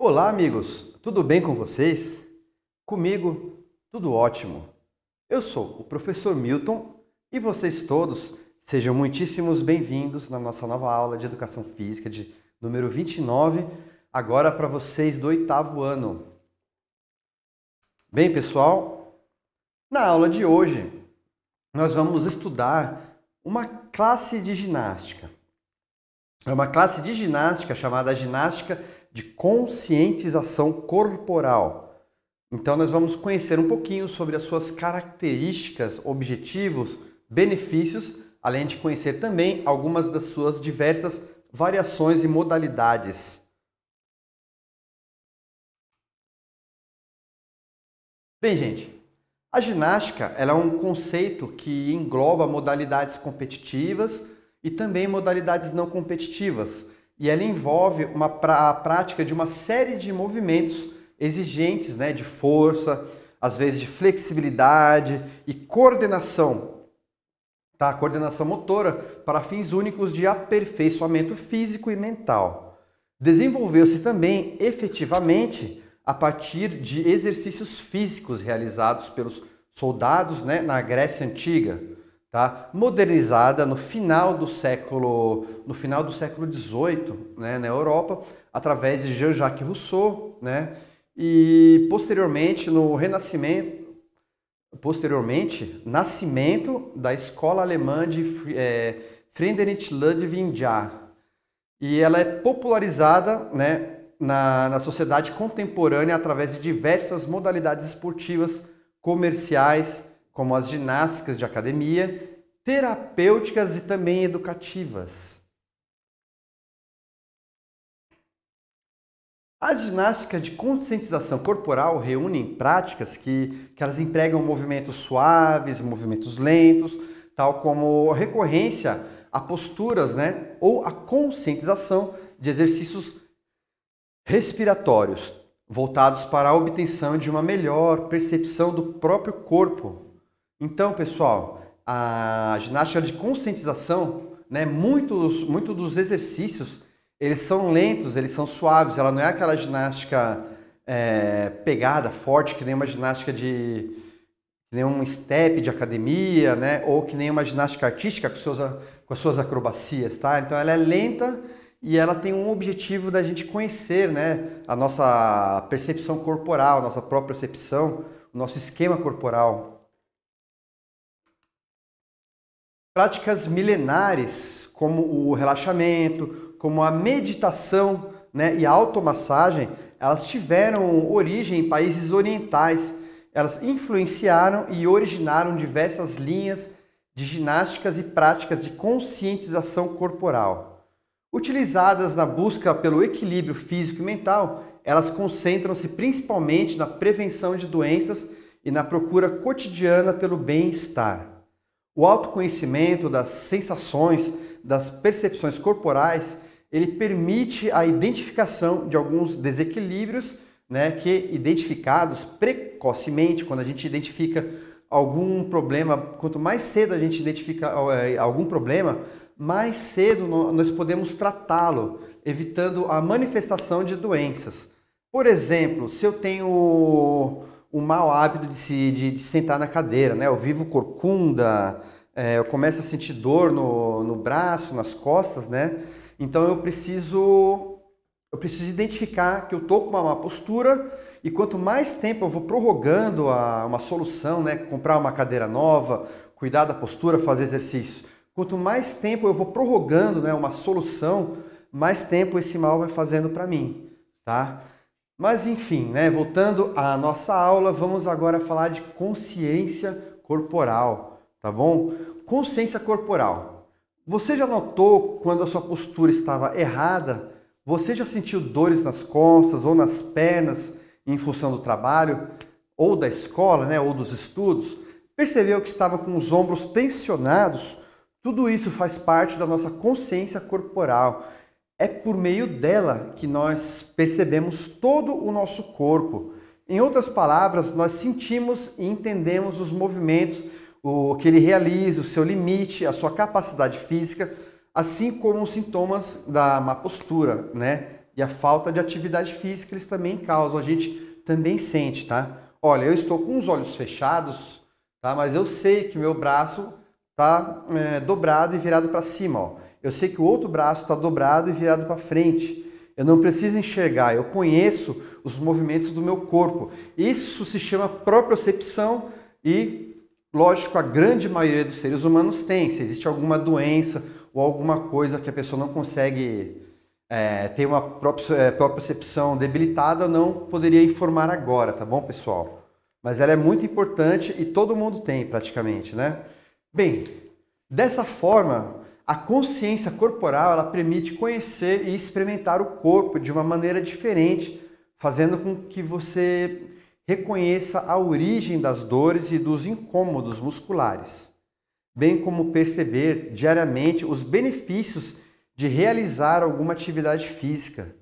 Olá, amigos! Tudo bem com vocês? Comigo, tudo ótimo. Eu sou o professor Milton e vocês todos sejam muitíssimos bem-vindos na nossa nova aula de Educação Física de número 29, agora para vocês do oitavo ano. Bem, pessoal, na aula de hoje nós vamos estudar uma classe de ginástica. É uma classe de ginástica chamada ginástica de conscientização corporal. Então, nós vamos conhecer um pouquinho sobre as suas características, objetivos, benefícios, além de conhecer também algumas das suas diversas variações e modalidades. Bem, gente, a ginástica é um conceito que engloba modalidades competitivas e também modalidades não competitivas e ela envolve uma, a prática de uma série de movimentos exigentes né, de força, às vezes de flexibilidade e coordenação. Tá? Coordenação motora para fins únicos de aperfeiçoamento físico e mental. Desenvolveu-se também efetivamente a partir de exercícios físicos realizados pelos soldados né, na Grécia Antiga tá? modernizada no final do século no final do século XVIII né, na Europa através de Jean-Jacques Rousseau né, e posteriormente no Renascimento posteriormente nascimento da escola alemã de é, Friedrich Ludwig e ela é popularizada né, na, na sociedade contemporânea através de diversas modalidades esportivas comerciais como as ginásticas de academia, terapêuticas e também educativas. As ginásticas de conscientização corporal reúnem práticas que, que elas empregam movimentos suaves, movimentos lentos, tal como recorrência a posturas, né, ou a conscientização de exercícios respiratórios, voltados para a obtenção de uma melhor percepção do próprio corpo, então, pessoal, a ginástica de conscientização, né, muitos, muitos dos exercícios, eles são lentos, eles são suaves, ela não é aquela ginástica é, pegada, forte, que nem uma ginástica de que nem um step de academia, né, ou que nem uma ginástica artística com, seus, com as suas acrobacias, tá? Então ela é lenta e ela tem um objetivo da gente conhecer, né, a nossa percepção corporal, a nossa própria percepção, o nosso esquema corporal. Práticas milenares, como o relaxamento, como a meditação né, e a automassagem, elas tiveram origem em países orientais. Elas influenciaram e originaram diversas linhas de ginásticas e práticas de conscientização corporal. Utilizadas na busca pelo equilíbrio físico e mental, elas concentram-se principalmente na prevenção de doenças e na procura cotidiana pelo bem-estar. O autoconhecimento das sensações, das percepções corporais, ele permite a identificação de alguns desequilíbrios, né, que identificados precocemente, quando a gente identifica algum problema, quanto mais cedo a gente identifica é, algum problema, mais cedo nós podemos tratá-lo, evitando a manifestação de doenças. Por exemplo, se eu tenho o mau hábito de, se, de, de sentar na cadeira, né? Eu vivo corcunda, é, eu começo a sentir dor no, no braço, nas costas, né? Então eu preciso eu preciso identificar que eu estou com uma má postura e quanto mais tempo eu vou prorrogando a, uma solução, né? Comprar uma cadeira nova, cuidar da postura, fazer exercício. Quanto mais tempo eu vou prorrogando, né, uma solução, mais tempo esse mal vai fazendo para mim, tá? Mas enfim, né, voltando à nossa aula, vamos agora falar de consciência corporal, tá bom? Consciência corporal. Você já notou quando a sua postura estava errada? Você já sentiu dores nas costas ou nas pernas em função do trabalho ou da escola, né, ou dos estudos? Percebeu que estava com os ombros tensionados? Tudo isso faz parte da nossa consciência corporal é por meio dela que nós percebemos todo o nosso corpo. Em outras palavras, nós sentimos e entendemos os movimentos, o que ele realiza, o seu limite, a sua capacidade física, assim como os sintomas da má postura, né? E a falta de atividade física eles também causam, a gente também sente, tá? Olha, eu estou com os olhos fechados, tá? Mas eu sei que meu braço está é, dobrado e virado para cima, ó. Eu sei que o outro braço está dobrado e virado para frente. Eu não preciso enxergar, eu conheço os movimentos do meu corpo. Isso se chama propriocepção e, lógico, a grande maioria dos seres humanos tem. Se existe alguma doença ou alguma coisa que a pessoa não consegue é, ter uma é, propriocepção debilitada, eu não poderia informar agora, tá bom, pessoal? Mas ela é muito importante e todo mundo tem praticamente, né? Bem, dessa forma, a consciência corporal ela permite conhecer e experimentar o corpo de uma maneira diferente, fazendo com que você reconheça a origem das dores e dos incômodos musculares, bem como perceber diariamente os benefícios de realizar alguma atividade física.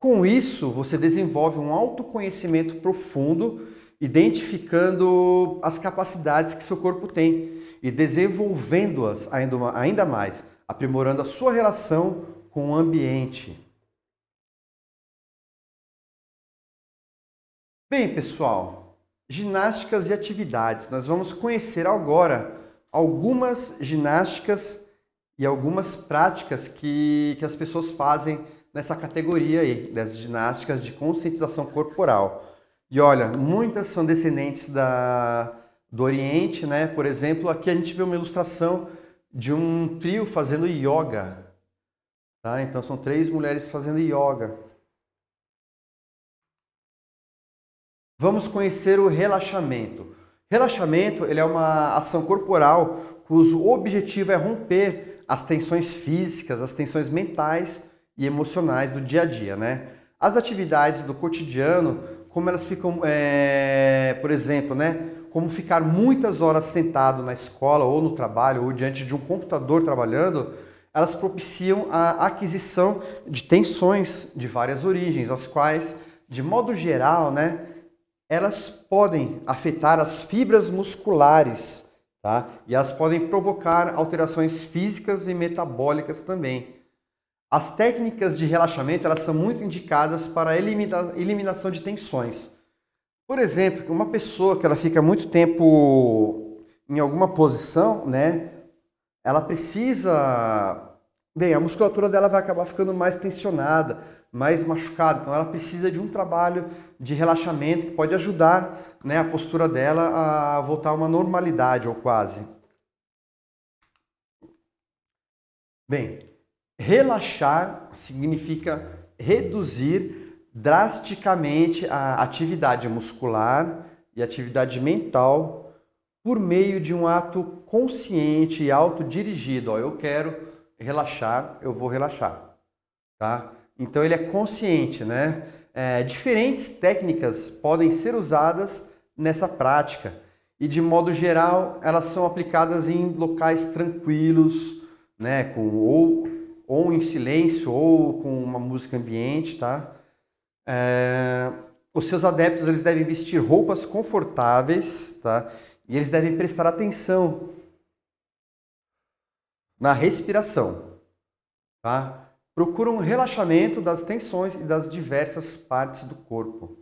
Com isso, você desenvolve um autoconhecimento profundo, identificando as capacidades que seu corpo tem e desenvolvendo-as ainda mais, aprimorando a sua relação com o ambiente. Bem, pessoal, ginásticas e atividades. Nós vamos conhecer agora algumas ginásticas e algumas práticas que, que as pessoas fazem nessa categoria aí, das ginásticas de conscientização corporal. E olha, muitas são descendentes da, do Oriente, né? Por exemplo, aqui a gente vê uma ilustração de um trio fazendo yoga. Tá? Então são três mulheres fazendo yoga. Vamos conhecer o relaxamento. Relaxamento ele é uma ação corporal cujo objetivo é romper as tensões físicas, as tensões mentais e emocionais do dia a dia. Né? As atividades do cotidiano, como elas ficam, é, por exemplo, né? Como ficar muitas horas sentado na escola ou no trabalho ou diante de um computador trabalhando, elas propiciam a aquisição de tensões de várias origens, as quais, de modo geral, né, elas podem afetar as fibras musculares, tá? E elas podem provocar alterações físicas e metabólicas também. As técnicas de relaxamento elas são muito indicadas para a eliminação de tensões. Por exemplo, uma pessoa que ela fica muito tempo em alguma posição, né? Ela precisa, bem, a musculatura dela vai acabar ficando mais tensionada, mais machucada. Então ela precisa de um trabalho de relaxamento que pode ajudar, né, a postura dela a voltar a uma normalidade ou quase. Bem, relaxar significa reduzir drasticamente a atividade muscular e atividade mental por meio de um ato consciente e autodirigido. Eu quero relaxar, eu vou relaxar. Tá? Então ele é consciente, né? É, diferentes técnicas podem ser usadas nessa prática e de modo geral elas são aplicadas em locais tranquilos, né? Com ou, ou em silêncio ou com uma música ambiente, tá? É, os seus adeptos eles devem vestir roupas confortáveis, tá? E eles devem prestar atenção na respiração, tá? Procuram um relaxamento das tensões e das diversas partes do corpo.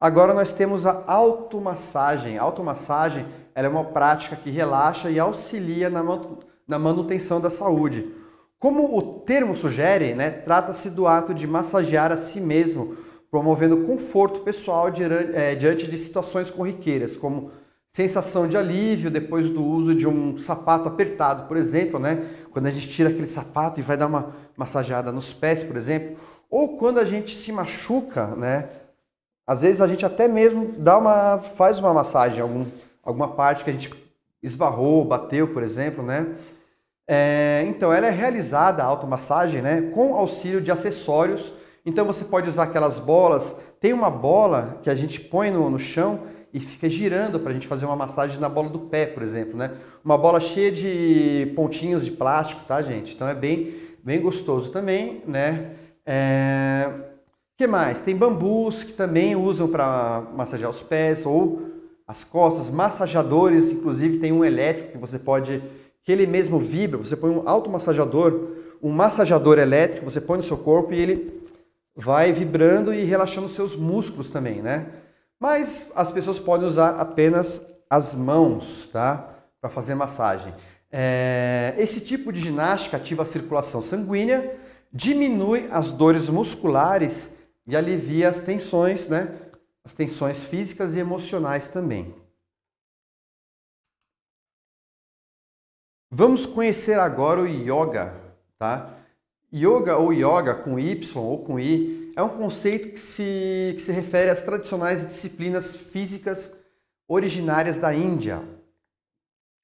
Agora nós temos a automassagem. A automassagem ela é uma prática que relaxa e auxilia na manutenção da saúde. Como o termo sugere, né, trata-se do ato de massagear a si mesmo, promovendo conforto pessoal é, diante de situações corriqueiras, como sensação de alívio depois do uso de um sapato apertado, por exemplo, né? Quando a gente tira aquele sapato e vai dar uma massageada nos pés, por exemplo, ou quando a gente se machuca, né? Às vezes a gente até mesmo dá uma faz uma massagem algum, alguma parte que a gente esbarrou, bateu, por exemplo, né? É, então, ela é realizada, a automassagem, né, com auxílio de acessórios. Então, você pode usar aquelas bolas. Tem uma bola que a gente põe no, no chão e fica girando para a gente fazer uma massagem na bola do pé, por exemplo, né? Uma bola cheia de pontinhos de plástico, tá, gente? Então, é bem, bem gostoso também, né? É... que mais? Tem bambus que também usam para massagear os pés ou as costas, massageadores, inclusive tem um elétrico que você pode que ele mesmo vibra, você põe um automassageador, um massageador elétrico, você põe no seu corpo e ele vai vibrando e relaxando seus músculos também, né? Mas as pessoas podem usar apenas as mãos, tá? Para fazer massagem. É... Esse tipo de ginástica ativa a circulação sanguínea, diminui as dores musculares e alivia as tensões, né? As tensões físicas e emocionais também. Vamos conhecer agora o yoga, tá? Yoga ou yoga com Y ou com I é um conceito que se, que se refere às tradicionais disciplinas físicas originárias da Índia.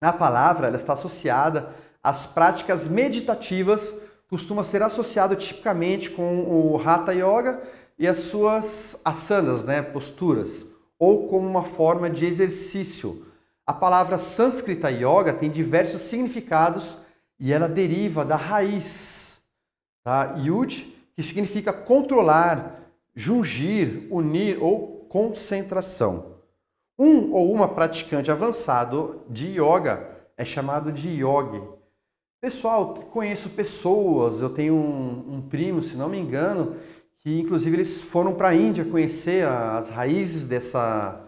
A palavra ela está associada às práticas meditativas, costuma ser associado tipicamente com o Hatha Yoga e as suas asanas, né, posturas, ou como uma forma de exercício a palavra sânscrita yoga tem diversos significados e ela deriva da raiz tá? yud, que significa controlar, jungir, unir ou concentração. Um ou uma praticante avançado de yoga é chamado de yogi. Pessoal, conheço pessoas, eu tenho um, um primo, se não me engano, que inclusive eles foram para a Índia conhecer as raízes dessa,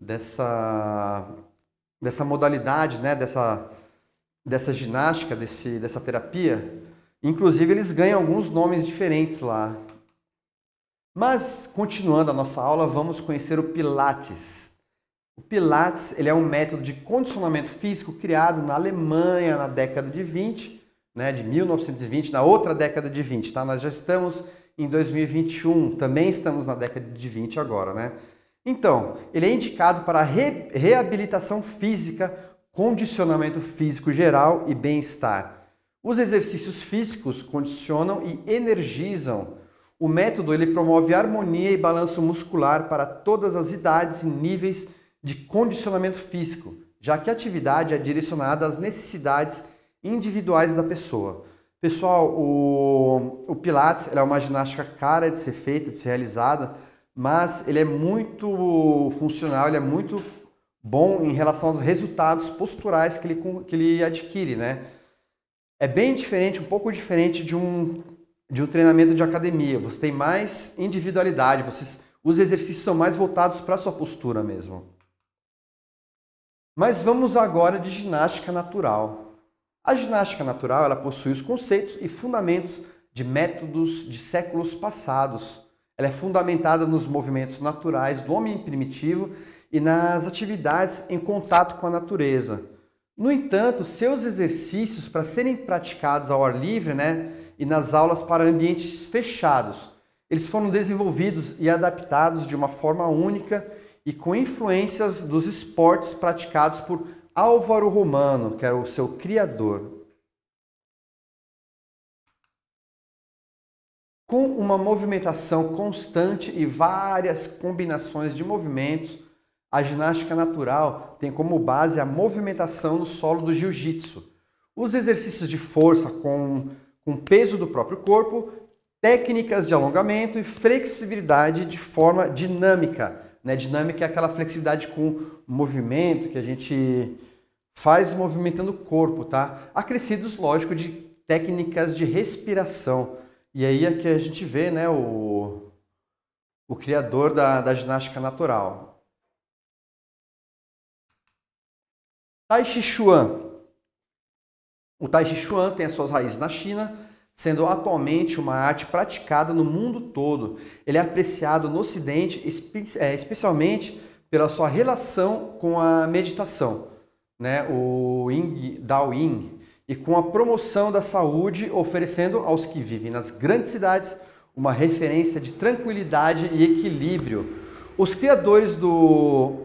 dessa dessa modalidade, né, dessa, dessa ginástica, desse, dessa terapia. Inclusive, eles ganham alguns nomes diferentes lá. Mas, continuando a nossa aula, vamos conhecer o Pilates. O Pilates ele é um método de condicionamento físico criado na Alemanha na década de 20, né, de 1920, na outra década de 20. Tá? Nós já estamos em 2021, também estamos na década de 20 agora, né? Então, ele é indicado para re reabilitação física, condicionamento físico geral e bem-estar. Os exercícios físicos condicionam e energizam. O método ele promove harmonia e balanço muscular para todas as idades e níveis de condicionamento físico, já que a atividade é direcionada às necessidades individuais da pessoa. Pessoal, o, o Pilates é uma ginástica cara de ser feita, de ser realizada, mas ele é muito funcional, ele é muito bom em relação aos resultados posturais que ele, que ele adquire, né? É bem diferente, um pouco diferente de um, de um treinamento de academia. Você tem mais individualidade, vocês, os exercícios são mais voltados para a sua postura mesmo. Mas vamos agora de ginástica natural. A ginástica natural ela possui os conceitos e fundamentos de métodos de séculos passados ela é fundamentada nos movimentos naturais do homem primitivo e nas atividades em contato com a natureza. No entanto, seus exercícios para serem praticados ao ar livre, né, e nas aulas para ambientes fechados, eles foram desenvolvidos e adaptados de uma forma única e com influências dos esportes praticados por Álvaro Romano, que era o seu criador. Com uma movimentação constante e várias combinações de movimentos, a ginástica natural tem como base a movimentação no solo do jiu-jitsu. Os exercícios de força com, com peso do próprio corpo, técnicas de alongamento e flexibilidade de forma dinâmica. Né? Dinâmica é aquela flexibilidade com movimento que a gente faz movimentando o corpo, tá? Acrescidos, lógico, de técnicas de respiração. E aí é que a gente vê né, o, o criador da, da ginástica natural. Tai Chi Chuan. O Tai Chi Chuan tem as suas raízes na China, sendo atualmente uma arte praticada no mundo todo. Ele é apreciado no Ocidente, é, especialmente pela sua relação com a meditação, né? o Ying Dao Ying, e com a promoção da saúde, oferecendo aos que vivem nas grandes cidades uma referência de tranquilidade e equilíbrio. Os criadores do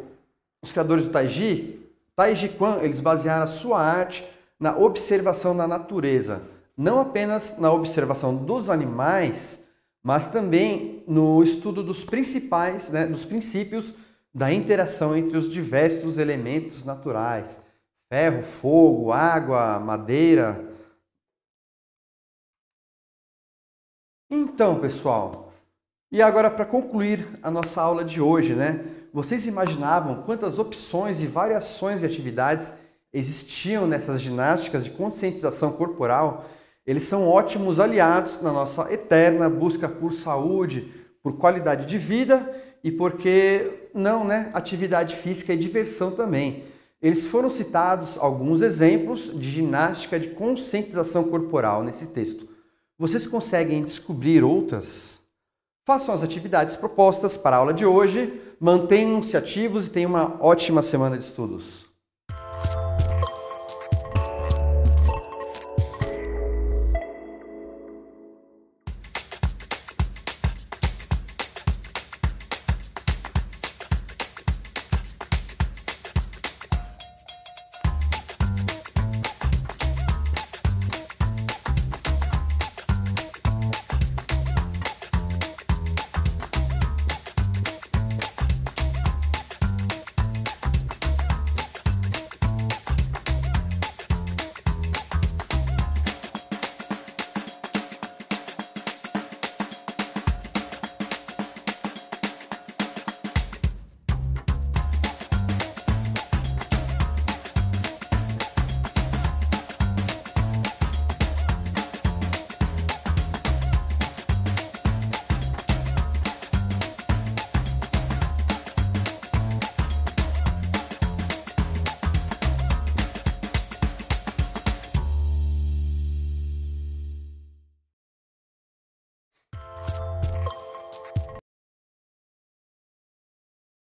os criadores do Taiji, Taiji eles basearam a sua arte na observação da natureza, não apenas na observação dos animais, mas também no estudo dos principais, né, dos princípios da interação entre os diversos elementos naturais ferro, fogo, água, madeira. Então, pessoal, e agora para concluir a nossa aula de hoje, né? Vocês imaginavam quantas opções e variações de atividades existiam nessas ginásticas de conscientização corporal? Eles são ótimos aliados na nossa eterna busca por saúde, por qualidade de vida e porque não, né? Atividade física e diversão também. Eles foram citados alguns exemplos de ginástica de conscientização corporal nesse texto. Vocês conseguem descobrir outras? Façam as atividades propostas para a aula de hoje, mantenham-se ativos e tenham uma ótima semana de estudos.